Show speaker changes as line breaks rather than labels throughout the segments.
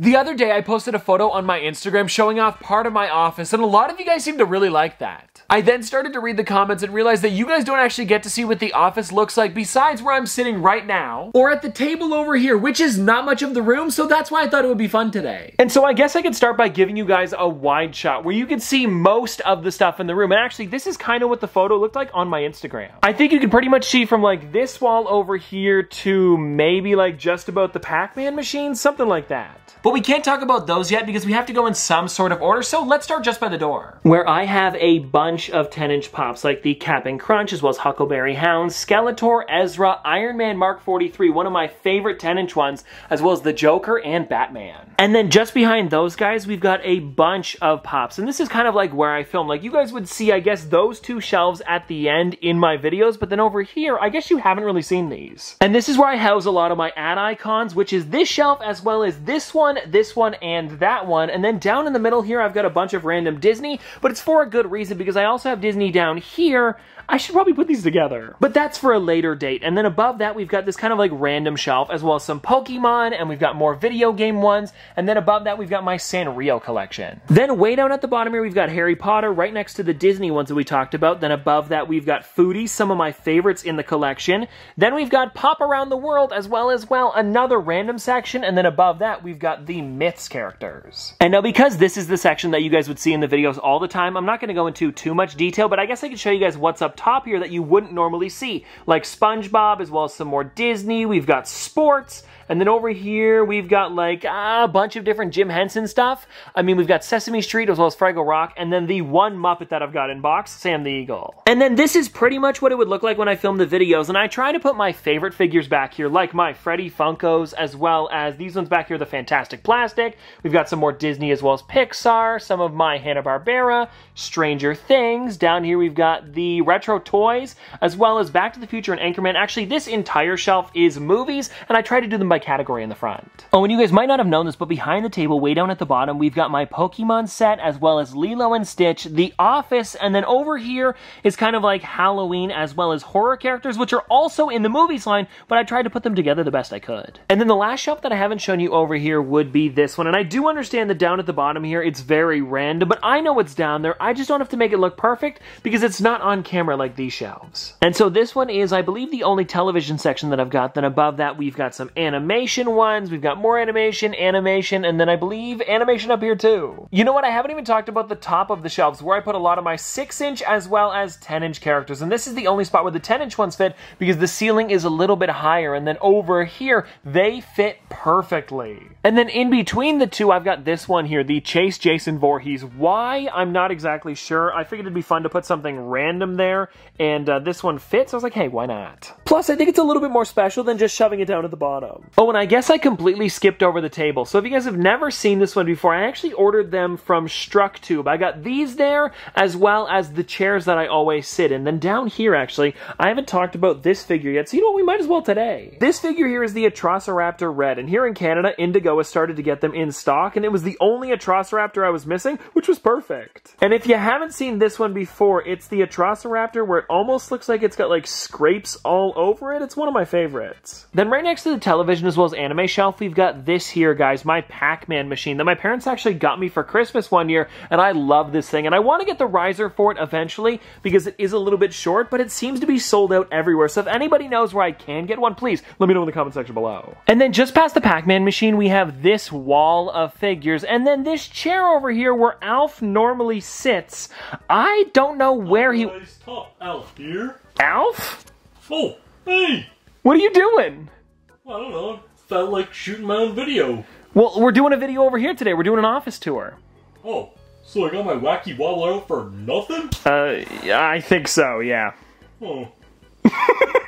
The other day, I posted a photo on my Instagram showing off part of my office, and a lot of you guys seem to really like that. I then started to read the comments and realized that you guys don't actually get to see what the office looks like besides where I'm sitting right now, or at the table over here, which is not much of the room, so that's why I thought it would be fun today. And so I guess I could start by giving you guys a wide shot where you can see most of the stuff in the room. And actually, this is kind of what the photo looked like on my Instagram. I think you can pretty much see from like this wall over here to maybe like just about the Pac-Man machine, something like that. But we can't talk about those yet because we have to go in some sort of order, so let's start just by the door. Where I have a bunch of 10-inch pops like the Cap'n Crunch as well as Huckleberry Hound, Skeletor, Ezra, Iron Man Mark 43, one of my favorite 10-inch ones, as well as the Joker and Batman. And then just behind those guys, we've got a bunch of pops. And this is kind of like where I film. Like you guys would see, I guess, those two shelves at the end in my videos, but then over here, I guess you haven't really seen these. And this is where I house a lot of my ad icons, which is this shelf as well as this one, this one, and that one. And then down in the middle here, I've got a bunch of random Disney, but it's for a good reason because I also have Disney down here. I should probably put these together. But that's for a later date. And then above that, we've got this kind of like random shelf, as well as some Pokemon, and we've got more video game ones. And then above that, we've got my Sanrio collection. Then way down at the bottom here, we've got Harry Potter right next to the Disney ones that we talked about. Then above that, we've got Foodies, some of my favorites in the collection. Then we've got Pop Around the World, as well as, well, another random section. And then above that, we've got the Myths characters. And now because this is the section that you guys would see in the videos all the time, I'm not going to go into too much detail, but I guess I can show you guys what's up top here that you wouldn't normally see, like SpongeBob, as well as some more Disney. We've got sports, and then over here, we've got like a bunch of different Jim Henson stuff. I mean, we've got Sesame Street as well as Fraggle Rock, and then the one Muppet that I've got in box, Sam the Eagle. And then this is pretty much what it would look like when I film the videos, and I try to put my favorite figures back here, like my Freddy Funkos, as well as these ones back here, the Fantastic Plastic. We've got some more Disney as well as Pixar, some of my Hanna-Barbera, Stranger Things. Down here, we've got the retro toys, as well as Back to the Future and Anchorman. Actually, this entire shelf is movies, and I try to do them by category in the front. Oh, and you guys might not have known this, but behind the table, way down at the bottom, we've got my Pokemon set, as well as Lilo and Stitch, The Office, and then over here is kind of like Halloween, as well as horror characters, which are also in the movies line, but I tried to put them together the best I could. And then the last shelf that I haven't shown you over here would be this one, and I do understand that down at the bottom here, it's very random, but I know what's down there. I just don't have to make it look perfect because it's not on camera like these shelves. And so this one is, I believe, the only television section that I've got. Then above that, we've got some animation ones. We've got more animation, animation, and then I believe animation up here too. You know what? I haven't even talked about the top of the shelves where I put a lot of my 6-inch as well as 10-inch characters. And this is the only spot where the 10-inch ones fit because the ceiling is a little bit higher. And then over here, they fit perfectly. And then in between the two, I've got this one here, the Chase Jason Voorhees. Why? I'm not exactly sure. I figured it'd be fun to put something random there, and uh, this one fits. I was like, hey, why not? Plus, I think it's a little bit more special than just shoving it down at the bottom. Oh, and I guess I completely skipped over the table. So if you guys have never seen this one before, I actually ordered them from Structube. I got these there, as well as the chairs that I always sit in. Then down here, actually, I haven't talked about this figure yet, so you know what, we might as well today. This figure here is the Atrociraptor Red, and here in Canada, Indigo has started to get them in stock, and it was the only Atrociraptor I was missing, which was perfect. And if you haven't seen this one before, it's the Atrociraptor where it almost looks like it's got like scrapes all over it. It's one of my favorites. Then right next to the television as well as anime shelf, we've got this here, guys, my Pac-Man machine that my parents actually got me for Christmas one year, and I love this thing. And I want to get the riser for it eventually because it is a little bit short, but it seems to be sold out everywhere. So if anybody knows where I can get one, please let me know in the comment section below. And then just past the Pac-Man machine, we have this wall of figures, and then this chair over here where Alf normally sits. I don't know where he...
Top Alf here.
Alf?
Oh, hey!
What are you doing?
I don't know. Felt like shooting my own video.
Well, we're doing a video over here today. We're doing an office tour.
Oh, so I got my wacky wobble out for nothing?
Uh, I think so, yeah.
Oh.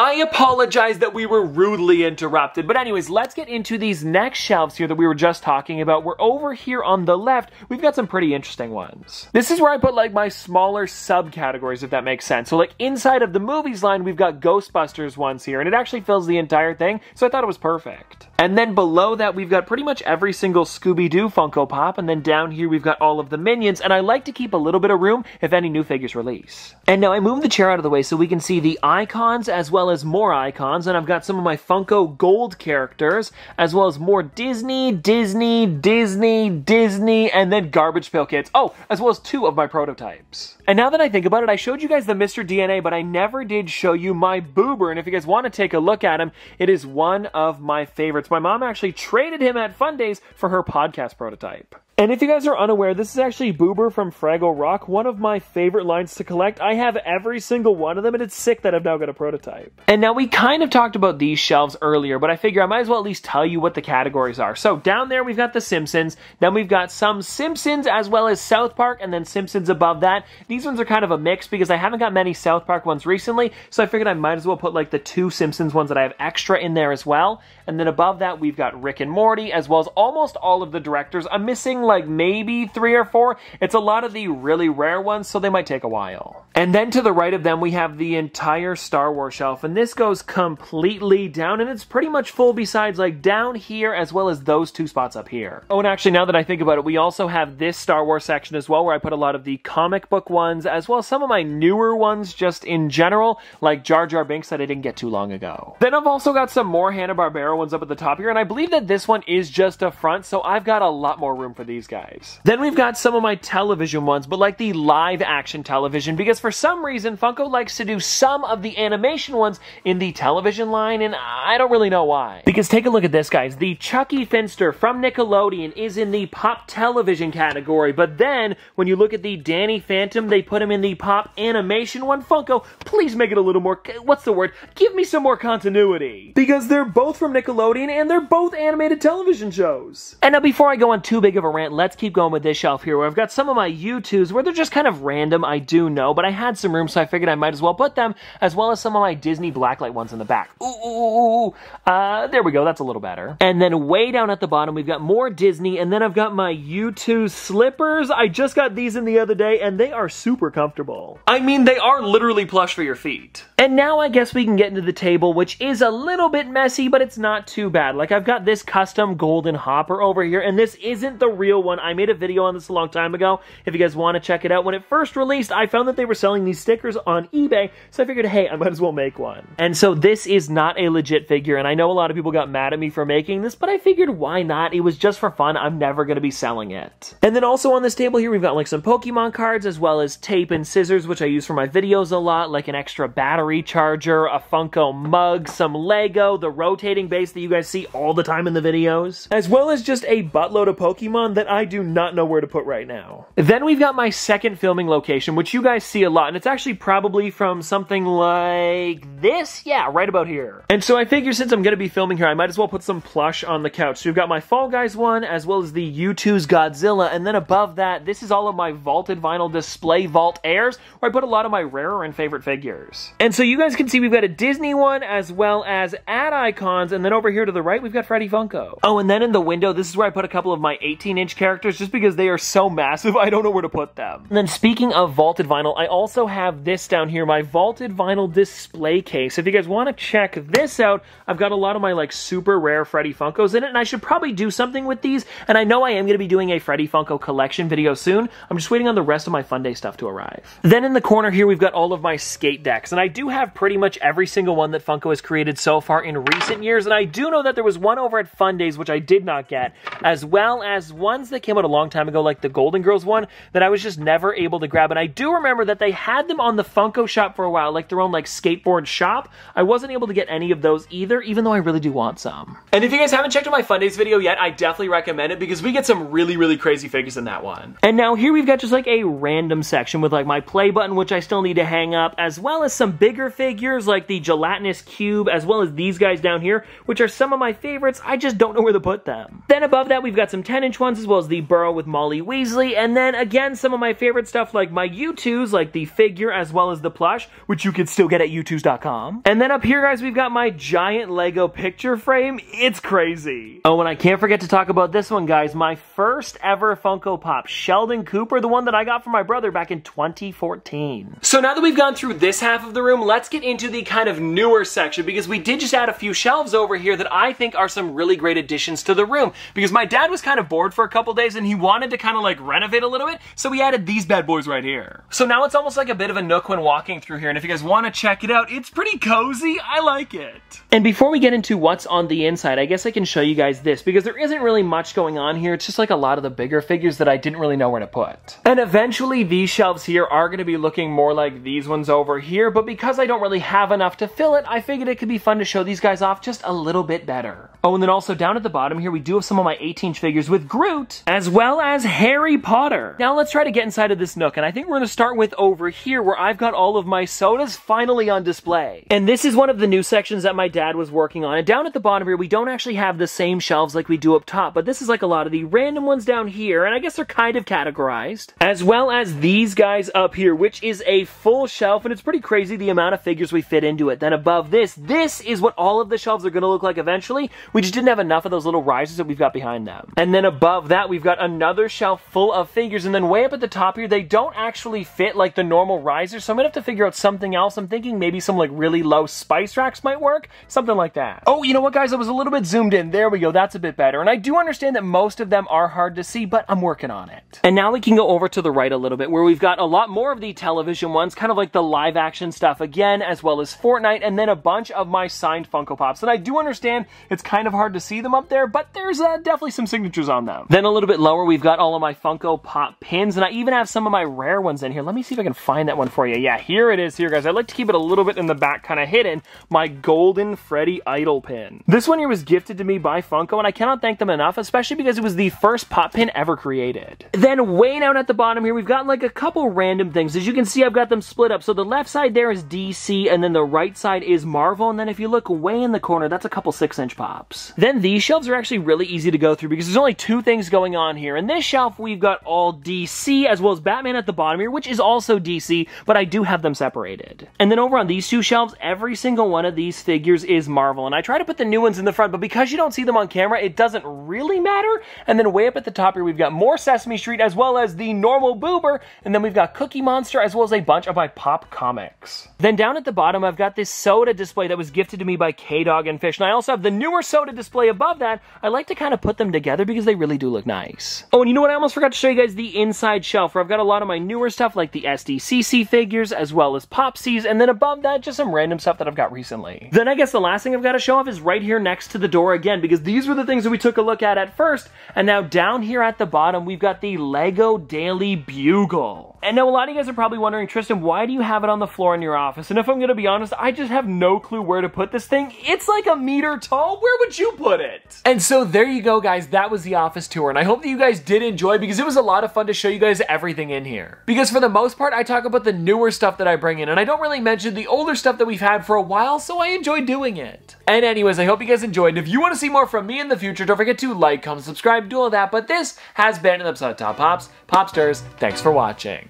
I apologize that we were rudely interrupted. But anyways, let's get into these next shelves here that we were just talking about. We're over here on the left. We've got some pretty interesting ones. This is where I put like my smaller subcategories, if that makes sense. So like inside of the movies line, we've got Ghostbusters ones here, and it actually fills the entire thing. So I thought it was perfect. And then below that, we've got pretty much every single Scooby-Doo Funko Pop. And then down here, we've got all of the Minions. And I like to keep a little bit of room if any new figures release. And now I moved the chair out of the way so we can see the icons as well as more icons, and I've got some of my Funko Gold characters, as well as more Disney, Disney, Disney, Disney, and then Garbage Pail Kids. Oh, as well as two of my prototypes. And now that I think about it, I showed you guys the Mr. DNA, but I never did show you my Boober, and if you guys want to take a look at him, it is one of my favorites. My mom actually traded him at Fundays for her podcast prototype. And if you guys are unaware, this is actually Boober from Fraggle Rock, one of my favorite lines to collect. I have every single one of them, and it's sick that I've now got a prototype. And now we kind of talked about these shelves earlier, but I figure I might as well at least tell you what the categories are. So down there, we've got The Simpsons. Then we've got some Simpsons as well as South Park, and then Simpsons above that. These ones are kind of a mix because I haven't got many South Park ones recently, so I figured I might as well put like the two Simpsons ones that I have extra in there as well. And then above that, we've got Rick and Morty, as well as almost all of the directors. I'm missing like maybe three or four. It's a lot of the really rare ones, so they might take a while. And then to the right of them, we have the entire Star Wars shelf, and this goes completely down, and it's pretty much full besides like down here, as well as those two spots up here. Oh, and actually, now that I think about it, we also have this Star Wars section as well, where I put a lot of the comic book ones, as well as some of my newer ones just in general, like Jar Jar Binks that I didn't get too long ago. Then I've also got some more Hanna-Barbera ones up at the top here, and I believe that this one is just a front, so I've got a lot more room for these guys. Then we've got some of my television ones, but like the live action television, because for some reason, Funko likes to do some of the animation ones in the television line, and I don't really know why. Because take a look at this, guys. The Chuckie Finster from Nickelodeon is in the pop television category, but then when you look at the Danny Phantom, they put him in the pop animation one. Funko, please make it a little more, what's the word? Give me some more continuity. Because they're both from Nickelodeon and they're both animated television shows. And now before I go on too big of a rant, let's keep going with this shelf here where I've got some of my Youtooz where they're just kind of random, I do know, but I had some room so I figured I might as well put them as well as some of my Disney blacklight ones in the back. Ooh, ooh, ooh, uh, there we go, that's a little better. And then way down at the bottom, we've got more Disney and then I've got my Youtooz slippers. I just got these in the other day and they are super comfortable. I mean, they are literally plush for your feet. And now I guess we can get into the table, which is a little bit messy, but it's not too bad. Like I've got this custom golden hopper over here, and this isn't the real one. I made a video on this a long time ago. If you guys want to check it out, when it first released, I found that they were selling these stickers on eBay, so I figured, hey, I might as well make one. And so this is not a legit figure, and I know a lot of people got mad at me for making this, but I figured why not? It was just for fun. I'm never going to be selling it. And then also on this table here, we've got like some Pokemon cards, as well as tape and scissors, which I use for my videos a lot, like an extra battery charger, a Funko mug, some Lego, the rotating base that you guys see all the time in the videos, as well as just a buttload of Pokemon that I do not know where to put right now. Then we've got my second filming location, which you guys see a lot, and it's actually probably from something like this? Yeah, right about here. And so I figure since I'm to be filming here, I might as well put some plush on the couch. So we've got my Fall Guys one, as well as the Youtooz Godzilla, and then above that, this is all of my vaulted vinyl display vault airs, where I put a lot of my rarer and favorite figures. And so you guys can see we've got a Disney one, as well as ad icons, and then over here to the right, we've got Freddy Funko. Oh, and then in the window, this is where I put a couple of my 18-inch characters, just because they are so massive, I don't know where to put them. And then speaking of vaulted vinyl, I also have this down here, my vaulted vinyl display case. If you guys want to check this out, I've got a lot of my like super rare Freddy Funkos in it, and I should probably do something with these, and I know I am going to be doing a Freddy Funko collection video soon. I'm just waiting on the rest of my Funday stuff to arrive. Then in the corner here, we've got all of my skate decks, and I do have pretty much every single one that Funko has created so far in recent years, and I do know that there was one over at Fundays, which I did not get, as well as ones that came out a long time ago, like the Golden Girls one, that I was just never able to grab, and I do remember that they had them on the Funko shop for a while, like their own like skateboard shop. I wasn't able to get any of those either, even though I really do want some. And if you guys haven't checked out my Fundays video yet, I definitely recommend it because we get some really, really crazy figures in that one. And now here we've got just like a random section with like my play button, which I still need to hang up, as well as some bigger figures like the gelatinous cube, as well as these guys down here, which are some of my favorites. I just don't know where to put them. Then above that, we've got some 10 inch ones, as well as the Burrow with Molly Weasley, and then again, some of my favorite stuff like my Youtooz, like the figure as well as the plush, which you can still get at Youtooz.com. And then up here, guys, we've got my giant Lego picture frame. It's crazy. Oh, and I can't forget to talk about this one, guys. My first ever Funko Pop, Sheldon Cooper, the one that I got from my brother back in 2014. So now that we've gone through this half of the room, let's get into the kind of newer section because we did just add a few shelves over here that I think are some really great additions to the room because my dad was kind of bored for a couple couple days and he wanted to kind of like renovate a little bit, so we added these bad boys right here. So now it's almost like a bit of a nook when walking through here, and if you guys want to check it out, it's pretty cozy. I like it. And before we get into what's on the inside, I guess I can show you guys this because there isn't really much going on here. It's just like a lot of the bigger figures that I didn't really know where to put. And eventually these shelves here are going to be looking more like these ones over here, but because I don't really have enough to fill it, I figured it could be fun to show these guys off just a little bit better. Oh, and then also down at the bottom here, we do have some of my 18 inch figures with Groot, as well as Harry Potter. Now let's try to get inside of this nook, and I think we're going to start with over here where I've got all of my sodas finally on display. And this is one of the new sections that my dad was working on. And down at the bottom here, we don't actually have the same shelves like we do up top, but this is like a lot of the random ones down here, and I guess they're kind of categorized. As well as these guys up here, which is a full shelf, and it's pretty crazy the amount of figures we fit into it. Then above this, this is what all of the shelves are going to look like eventually. We just didn't have enough of those little risers that we've got behind them. And then above that, we've got another shelf full of figures, and then way up at the top here, they don't actually fit like the normal risers, so I'm gonna have to figure out something else. I'm thinking maybe some like really low spice racks might work, something like that. Oh, you know what guys, I was a little bit zoomed in. There we go, that's a bit better. And I do understand that most of them are hard to see, but I'm working on it. And now we can go over to the right a little bit, where we've got a lot more of the television ones, kind of like the live action stuff again, as well as Fortnite, and then a bunch of my signed Funko Pops. And I do understand it's kind of hard to see them up there, but there's uh, definitely some signatures on them. Then a little bit lower, we've got all of my Funko Pop pins, and I even have some of my rare ones in here. Let me see if I can find that one for you. Yeah, here it is here, guys. I like to keep it a little bit in the back, kind of hidden. My golden Freddy Idol pin. This one here was gifted to me by Funko, and I cannot thank them enough, especially because it was the first pop pin ever created. Then way down at the bottom here, we've got like a couple random things. As you can see, I've got them split up. So the left side there is DC, and then the right side is Marvel, and then if you look way in the corner, that's a couple six-inch pops. Then these shelves are actually really easy to go through because there's only two things going on here. In this shelf, we've got all DC, as well as Batman at the bottom here, which is also DC, but I do have them separated. And then over on these two shelves, every single one of these figures is Marvel, and I try to put the new ones in the front, but because you don't see them on camera, it doesn't really matter. And then way up at the top here, we've got more Sesame Street, as well as the normal Boober, and then we've got Cookie Monster, as well as a bunch of my Pop comics. Then down at the bottom, I've got this soda display that was gifted to me by K-Dog and Fish, and I also have the newer soda display above that. I like to kind of put them together because they really do look nice. Oh, and you know what? I almost forgot to show you guys the inside shelf where I've got a lot of my newer stuff like the SDCC figures as well as Popsies, and then above that, just some random stuff that I've got recently. Then I guess the last thing I've got to show off is right here next to the door again because these were the things that we took a look at at first, and now down here at the bottom, we've got the Lego Daily Bugle. And now a lot of you guys are probably wondering, Tristan, why do you have it on the floor in your office? And if I'm gonna be honest, I just have no clue where to put this thing. It's like a meter tall. Where would you put it? And so there you go, guys. That was the office tour. And I hope that you guys did enjoy because it was a lot of fun to show you guys everything in here. Because for the most part, I talk about the newer stuff that I bring in, and I don't really mention the older stuff that we've had for a while, so I enjoy doing it. And anyways, I hope you guys enjoyed. And if you want to see more from me in the future, don't forget to like, comment, subscribe, do all that. But this has been an episode of Top Pops, Popsters. Thanks for watching.